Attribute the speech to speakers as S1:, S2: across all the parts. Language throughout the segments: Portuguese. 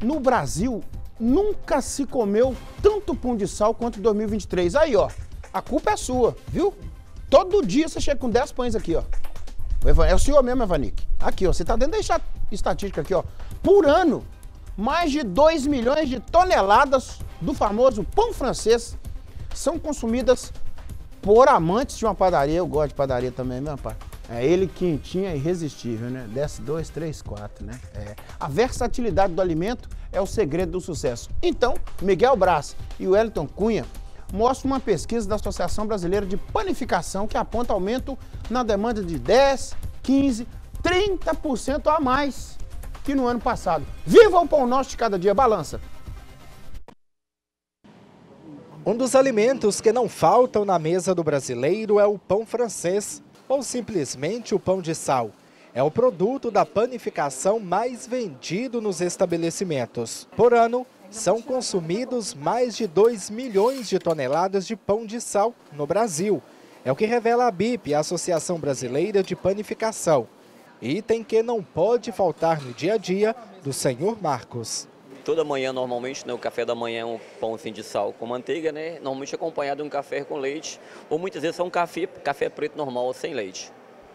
S1: no Brasil nunca se comeu tanto pão de sal quanto em 2023. Aí, ó, a culpa é sua, viu? Todo dia você chega com 10 pães aqui, ó. É o senhor mesmo, Evanique. Aqui, ó, você tá dentro da estatística aqui, ó. Por ano, mais de 2 milhões de toneladas do famoso pão francês são consumidas por amantes de uma padaria. Eu gosto de padaria também, meu pai. É ele quentinho e irresistível, né? Desce dois, três, quatro, né? É. A versatilidade do alimento é o segredo do sucesso. Então, Miguel Braz e Wellington Cunha mostram uma pesquisa da Associação Brasileira de Panificação que aponta aumento na demanda de 10, 15, 30% a mais que no ano passado. Viva o pão nosso de cada dia, balança!
S2: Um dos alimentos que não faltam na mesa do brasileiro é o pão francês ou simplesmente o pão de sal. É o produto da panificação mais vendido nos estabelecimentos. Por ano, são consumidos mais de 2 milhões de toneladas de pão de sal no Brasil. É o que revela a BIP, a Associação Brasileira de Panificação. Item que não pode faltar no dia a dia do senhor Marcos.
S3: Toda manhã, normalmente, né, o café da manhã é um pão assim, de sal com manteiga, né? Normalmente acompanhado de um café com leite, ou muitas vezes é um café, café preto normal, sem leite.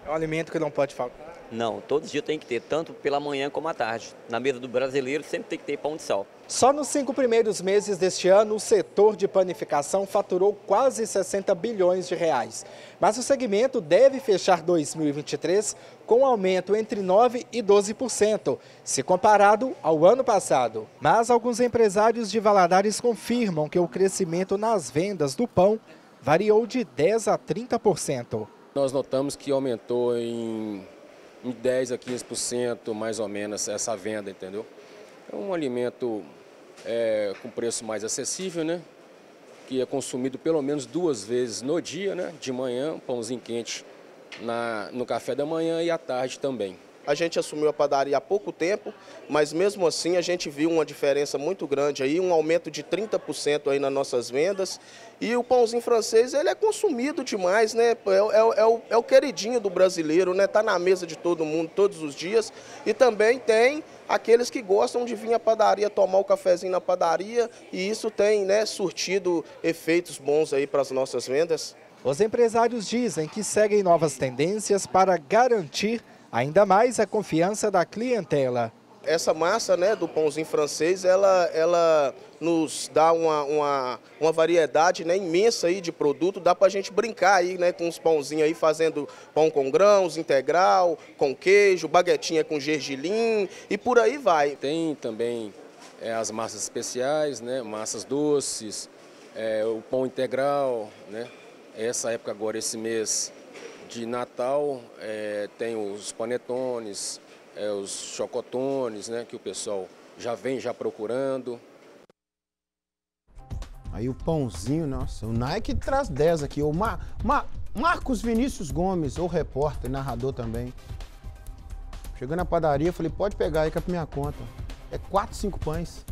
S2: É um alimento que não pode faltar?
S3: Não, todos os dias tem que ter, tanto pela manhã como à tarde. Na mesa do brasileiro sempre tem que ter pão de sal.
S2: Só nos cinco primeiros meses deste ano, o setor de panificação faturou quase 60 bilhões de reais. Mas o segmento deve fechar 2023 com um aumento entre 9% e 12%, se comparado ao ano passado. Mas alguns empresários de Valadares confirmam que o crescimento nas vendas do pão variou de 10% a 30%.
S4: Nós notamos que aumentou em, em 10 a 15% mais ou menos essa venda, entendeu? É um alimento é, com preço mais acessível, né? Que é consumido pelo menos duas vezes no dia, né? De manhã, pãozinho quente na, no café da manhã e à tarde também.
S5: A gente assumiu a padaria há pouco tempo, mas mesmo assim a gente viu uma diferença muito grande aí, um aumento de 30% aí nas nossas vendas. E o pãozinho francês, ele é consumido demais, né? É, é, é, o, é o queridinho do brasileiro, né? Tá na mesa de todo mundo todos os dias. E também tem aqueles que gostam de vir à padaria tomar o cafezinho na padaria e isso tem, né, surtido efeitos bons aí para as nossas vendas.
S2: Os empresários dizem que seguem novas tendências para garantir ainda mais a confiança da clientela.
S5: Essa massa né, do pãozinho francês, ela, ela nos dá uma, uma, uma variedade né, imensa aí de produto, dá para a gente brincar aí né, com os pãozinhos aí, fazendo pão com grãos, integral, com queijo, baguetinha com gergelim e por aí vai.
S4: Tem também é, as massas especiais, né, massas doces, é, o pão integral, né, essa época agora, esse mês, de Natal é, tem os panetones, é, os chocotones, né, que o pessoal já vem já procurando.
S1: Aí o pãozinho, nossa, o Nike traz 10 aqui. O Ma Ma Marcos Vinícius Gomes, o repórter, narrador também. Chegando na padaria, falei, pode pegar aí que é pra minha conta. É 4, 5 pães.